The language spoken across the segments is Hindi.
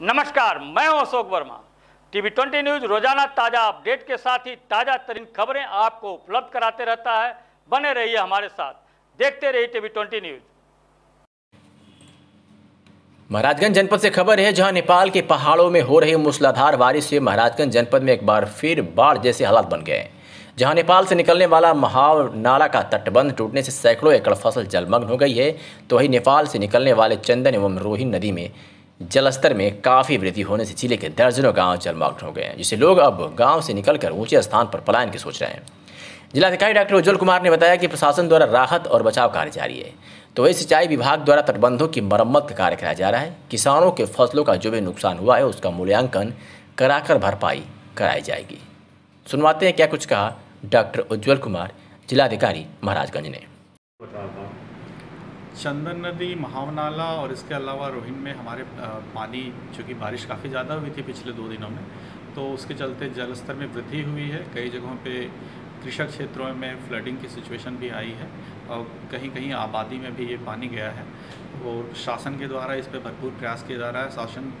नमस्कार, मैं हूँ Ashok Verma. TV twenty news रोज़ाना ताज़ा अपडेट के साथ ही ताज़ा तरीन खबरें आपको उपलब्ध कराते रहता है। बने रहिए हमारे साथ। देखते रहिए टीवी ट्वेंटी न्यूज़। महाराजगंज जनपद से खबर है, जहाँ नेपाल के पहाड़ों में हो रही मूसलाधार बारिश से महाराजगंज जनपद में एक बार फिर बाढ़ जैसे हालात बन गए। जहाँ नेपाल से निकलने वाला महाव नाला का तटबंध टूटने से सैकड़ों एकड़ फ़सल जलमग्न हो गई है। तो वहीं नेपाल से निकलने वाले चंदन एवं रोहिन नदी में जलस्तर में काफ़ी वृद्धि होने से ज़िले के दर्जनों गाँव जलमग्न हो गए हैं, जिससे लोग अब गाँव से निकलकर ऊँचे स्थान पर पलायन की सोच रहे हैं। जिलाधिकारी डॉक्टर उज्जवल कुमार ने बताया कि प्रशासन द्वारा राहत और बचाव कार्य जारी है। तो वही सिंचाई विभाग द्वारा तटबंधों की मरम्मत का कार्य कराया जा रहा है। किसानों के फ़सलों का जो भी नुकसान हुआ है, उसका मूल्यांकन कराकर भरपाई कराई जाएगी। सुनवाते हैं क्या कुछ कहा डॉक्टर उज्जवल कुमार, जिलाधिकारी महाराजगंज ने। चंदन नदी, महावनाला और इसके अलावा रोहिन में हमारे पानी, चूँकि बारिश काफ़ी ज़्यादा हुई थी पिछले दो दिनों में तो उसके चलते जल स्तर में वृद्धि हुई है। कई जगहों पे कृषक क्षेत्रों में फ्लडिंग की सिचुएशन भी आई है और कहीं कहीं आबादी में भी ये पानी गया है। और शासन के द्वारा इस पर भरपूर प्रयास किया जा रहा है। शासन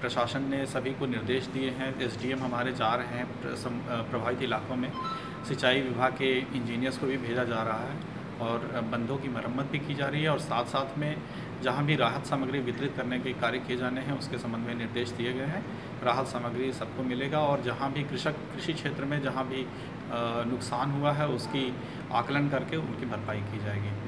प्रशासन ने सभी को निर्देश दिए हैं। एसडीएम हमारे जा रहे हैं प्रभावित इलाकों में। सिंचाई विभाग के इंजीनियर्स को भी भेजा जा रहा है। और बंदों की मरम्मत भी की जा रही है और साथ साथ में जहाँ भी राहत सामग्री वितरित करने के कार्य किए जाने हैं, उसके संबंध में निर्देश दिए गए हैं। राहत सामग्री सबको मिलेगा और जहाँ भी कृषक, कृषि क्षेत्र में जहाँ भी नुकसान हुआ है, उसकी आकलन करके उनकी भरपाई की जाएगी।